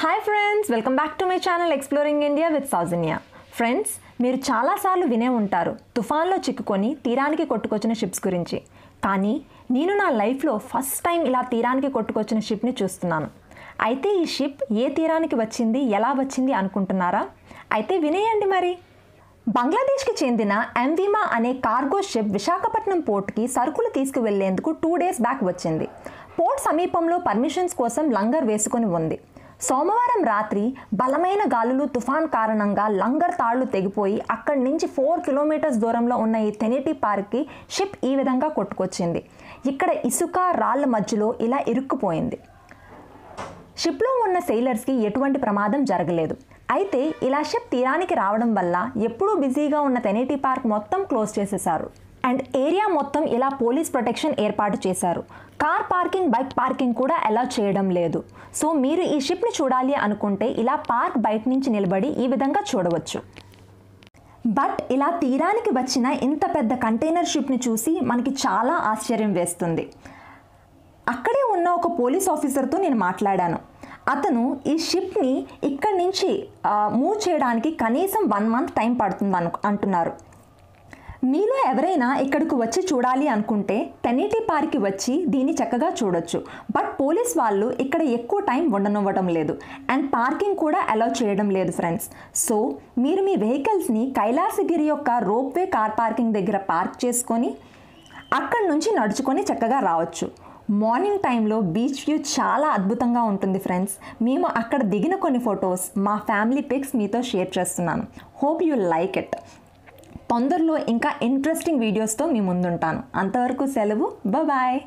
Hi friends welcome back to my channel exploring India with Soujanya friends మీరు చాలాసార్లు వినే ఉంటారు తుఫాన్లో చిక్కుకొని తీరానికి కొట్టుకొచ్చిన షిప్స్ గురించి. కానీ నేను నా లైఫ్లో ఫస్ట్ టైం ఇలా తీరానికి కొట్టుకొచ్చిన షిప్ని చూస్తున్నాను. అయితే ఈ షిప్ ఏ తీరానికి వచ్చింది ఎలా వచ్చింది అనుకుంటున్నారా? అయితే వినేయండి మరి. బంగ్లాదేశ్కి చెందిన ఎంవిమా అనే కార్గో షిప్ విశాఖపట్నం పోర్ట్కి సరుకులు తీసుకువెళ్ళేందుకు టూ డేస్ బ్యాక్ వచ్చింది. పోర్ట్ సమీపంలో పర్మిషన్స్ కోసం లంగర్ వేసుకొని ఉంది. సోమవారం రాత్రి బలమైన గాలులు తుఫాన్ కారణంగా లంగర్ తాళ్ళు తెగిపోయి అక్కడి నుంచి ఫోర్ కిలోమీటర్స్ దూరంలో ఉన్న ఈ తెనేటి పార్క్కి షిప్ ఈ విధంగా కొట్టుకొచ్చింది. ఇక్కడ ఇసుక రాళ్ళ మధ్యలో ఇలా ఇరుక్కుపోయింది. షిప్లో ఉన్న సెయిలర్స్కి ఎటువంటి ప్రమాదం జరగలేదు. అయితే ఇలా షిప్ తీరానికి రావడం వల్ల ఎప్పుడూ బిజీగా ఉన్న తెనేటి పార్క్ మొత్తం క్లోజ్ చేసేశారు. అండ్ ఏరియా మొత్తం ఇలా పోలీస్ ప్రొటెక్షన్ ఏర్పాటు చేశారు. కార్ పార్కింగ్ బైక్ పార్కింగ్ కూడా ఎలా చేయడం లేదు. సో మీరు ఈ షిప్ని చూడాలి అనుకుంటే ఇలా పార్క్ బయట నుంచి నిలబడి ఈ విధంగా చూడవచ్చు. బట్ ఇలా తీరానికి వచ్చిన ఇంత పెద్ద కంటైనర్ షిప్ని చూసి మనకి చాలా ఆశ్చర్యం వేస్తుంది. అక్కడే ఉన్న ఒక పోలీస్ ఆఫీసర్తో నేను మాట్లాడాను. అతను ఈ షిప్ని ఇక్కడి నుంచి మూవ్ చేయడానికి కనీసం వన్ మంత్ టైం పడుతుంది అను అంటున్నారు. మీలో ఎవరైనా ఇక్కడికి వచ్చి చూడాలి అనుకుంటే తెన్నిటి పార్కి వచ్చి దీన్ని చక్కగా చూడొచ్చు. బట్ పోలీస్ వాళ్ళు ఇక్కడ ఎక్కువ టైం ఉండనివ్వడం లేదు. అండ్ పార్కింగ్ కూడా అలౌ చేయడం లేదు ఫ్రెండ్స్. సో మీరు మీ వెహికల్స్ని కైలాసగిరి యొక్క రోప్వే కార్ పార్కింగ్ దగ్గర పార్క్ చేసుకొని అక్కడి నుంచి నడుచుకొని చక్కగా రావచ్చు. మార్నింగ్ టైంలో బీచ్ వ్యూ చాలా అద్భుతంగా ఉంటుంది ఫ్రెండ్స్. మేము అక్కడ దిగిన కొన్ని ఫొటోస్ మా ఫ్యామిలీ పిక్స్ మీతో షేర్ చేస్తున్నాను. Hope you like it. తొందరలో ఇంకా ఇంట్రెస్టింగ్ వీడియోస్తో మీ ముందుంటాను. అంతవరకు సెలవు. బాయ్